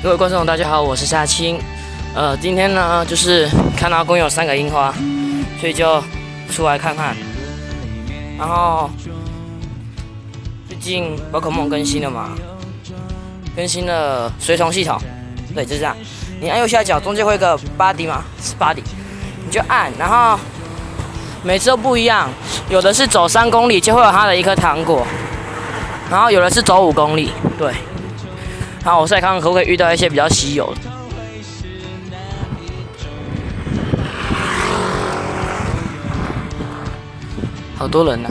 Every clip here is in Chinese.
各位观众，大家好，我是夏青。呃，今天呢，就是看到共有三个樱花，所以就出来看看。然后最近宝可梦更新了嘛？更新了随从系统，对，就是这样。你按右下角中间会有个 body 嘛，是 body，你就按，然后每次都不一样，有的是走三公里就会有它的一颗糖果，然后有的是走五公里，对。那，我再看看可不可以遇到一些比较稀有的。好多人呢。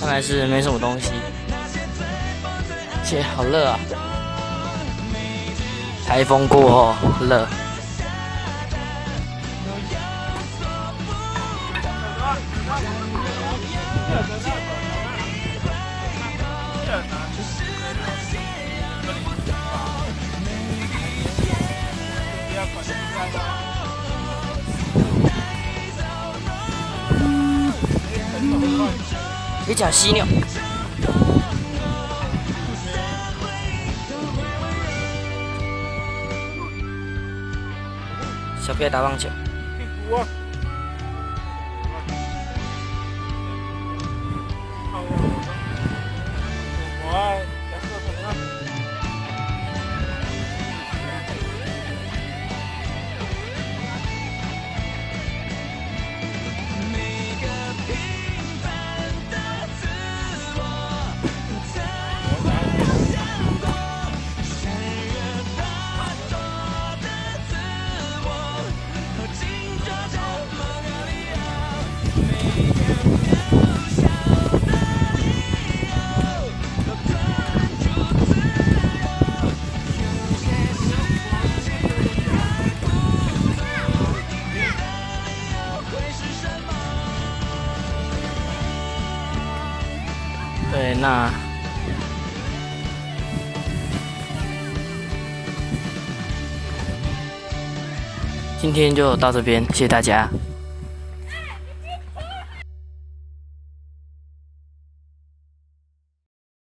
看来是没什么东西。切，好热啊！台风过后热。一脚犀牛，小屁孩打棒球。对，那今天就到这边，谢谢大家。